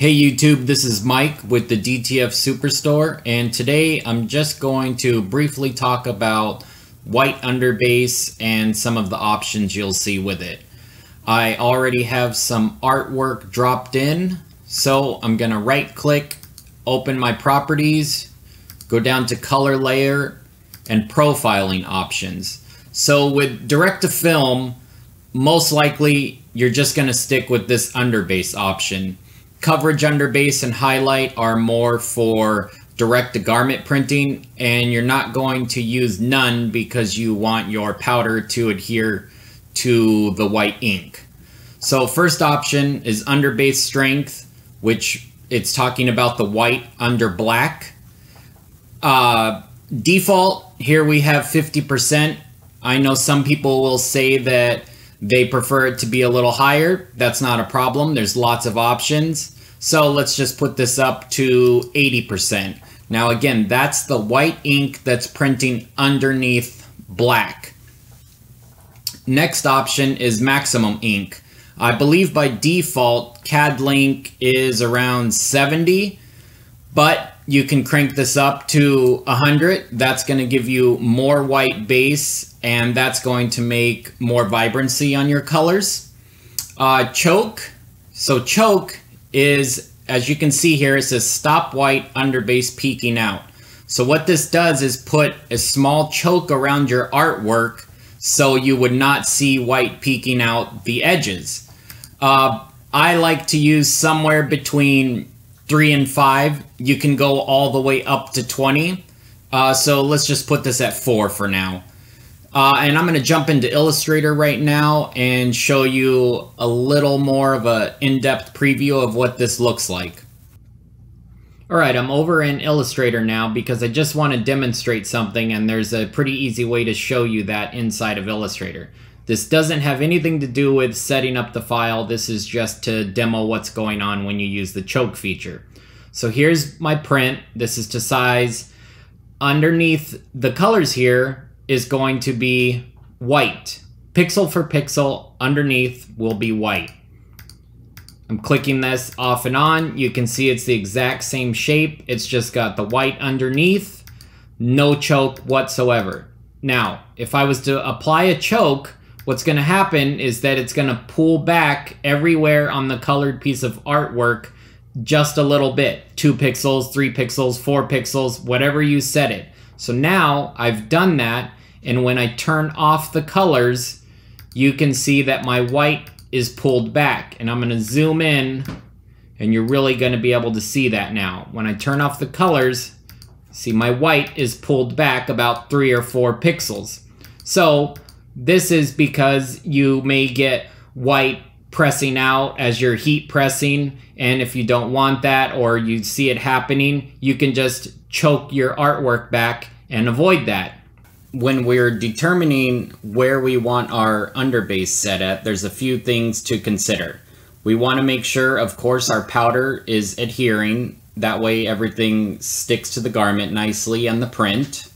Hey YouTube, this is Mike with the DTF Superstore and today I'm just going to briefly talk about white underbase and some of the options you'll see with it. I already have some artwork dropped in, so I'm going to right click, open my properties, go down to color layer and profiling options. So with direct to film, most likely you're just going to stick with this underbase option. Coverage underbase and highlight are more for direct to garment printing and you're not going to use none because you want your powder to adhere to the white ink. So first option is underbase strength, which it's talking about the white under black. Uh, default, here we have 50%. I know some people will say that they prefer it to be a little higher. That's not a problem. There's lots of options. So let's just put this up to 80%. Now again, that's the white ink that's printing underneath black. Next option is maximum ink. I believe by default, CADLink is around 70, but you can crank this up to 100. That's going to give you more white base, and that's going to make more vibrancy on your colors. Uh, choke. So choke is, as you can see here, it says stop white underbase peeking out. So what this does is put a small choke around your artwork so you would not see white peeking out the edges. Uh, I like to use somewhere between 3 and 5. You can go all the way up to 20. Uh, so let's just put this at 4 for now. Uh, and I'm going to jump into Illustrator right now and show you a little more of an in-depth preview of what this looks like. Alright, I'm over in Illustrator now because I just want to demonstrate something and there's a pretty easy way to show you that inside of Illustrator. This doesn't have anything to do with setting up the file, this is just to demo what's going on when you use the choke feature. So here's my print, this is to size. Underneath the colors here is going to be white. Pixel for pixel underneath will be white. I'm clicking this off and on. You can see it's the exact same shape. It's just got the white underneath, no choke whatsoever. Now, if I was to apply a choke, what's going to happen is that it's going to pull back everywhere on the colored piece of artwork just a little bit. Two pixels, three pixels, four pixels, whatever you set it. So now I've done that and when I turn off the colors, you can see that my white is pulled back. And I'm going to zoom in, and you're really going to be able to see that now. When I turn off the colors, see my white is pulled back about three or four pixels. So this is because you may get white pressing out as you're heat pressing and if you don't want that or you see it happening you can just choke your artwork back and avoid that when we're determining where we want our underbase set at, there's a few things to consider. We want to make sure, of course, our powder is adhering. That way everything sticks to the garment nicely and the print.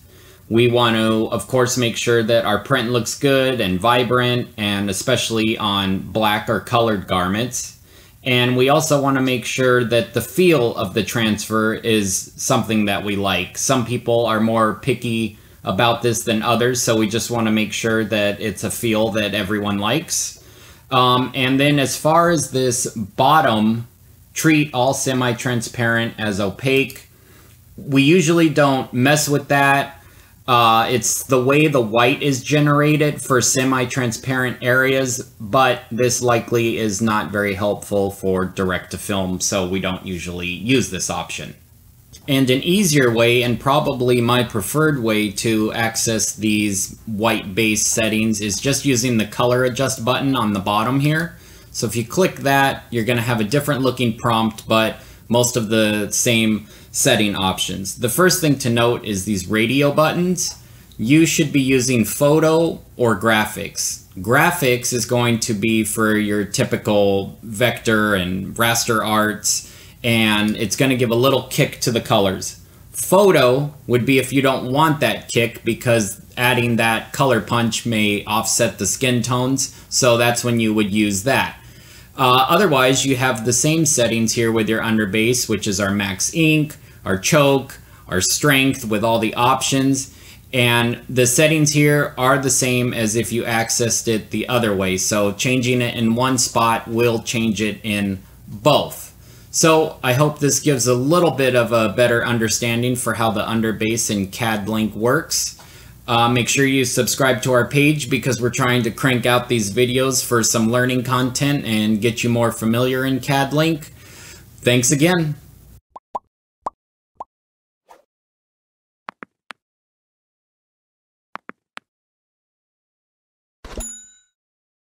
We want to, of course, make sure that our print looks good and vibrant, and especially on black or colored garments. And we also want to make sure that the feel of the transfer is something that we like. Some people are more picky about this than others, so we just want to make sure that it's a feel that everyone likes. Um, and then as far as this bottom, treat all semi-transparent as opaque. We usually don't mess with that. Uh, it's the way the white is generated for semi-transparent areas, but this likely is not very helpful for direct-to-film, so we don't usually use this option. And an easier way, and probably my preferred way to access these white base settings is just using the color adjust button on the bottom here. So if you click that, you're going to have a different looking prompt, but most of the same setting options. The first thing to note is these radio buttons. You should be using photo or graphics. Graphics is going to be for your typical vector and raster arts and it's going to give a little kick to the colors. Photo would be if you don't want that kick because adding that color punch may offset the skin tones, so that's when you would use that. Uh, otherwise, you have the same settings here with your underbase, which is our max ink, our choke, our strength with all the options. And the settings here are the same as if you accessed it the other way. So changing it in one spot will change it in both. So I hope this gives a little bit of a better understanding for how the underbase in CAD Link works. Uh, make sure you subscribe to our page because we're trying to crank out these videos for some learning content and get you more familiar in CAD Link. Thanks again.